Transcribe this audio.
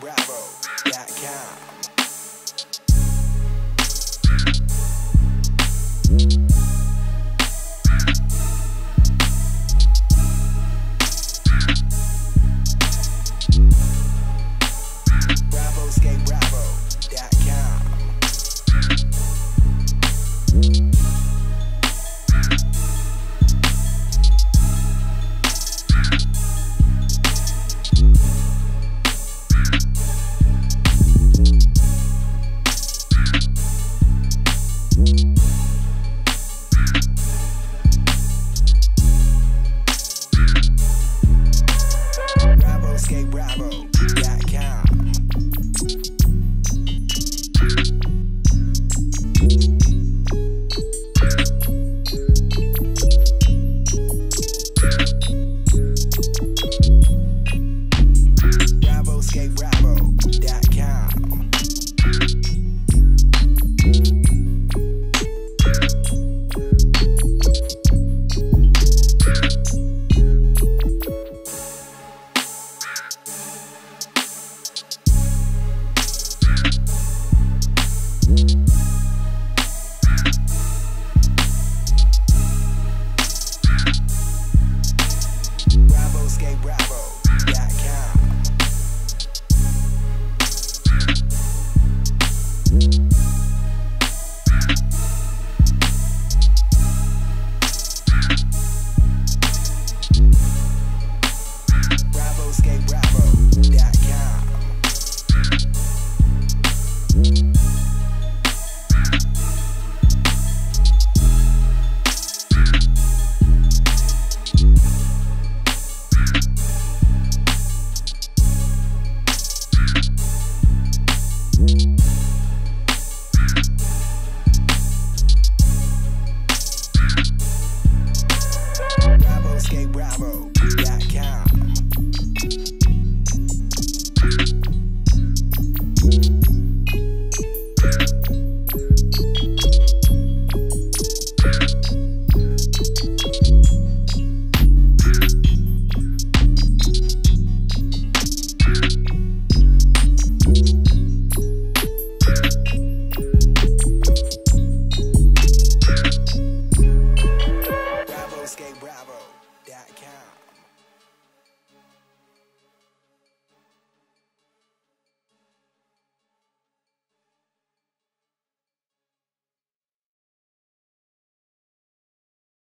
Bravo.com. Bravo Skate Bravo.com. Dot com.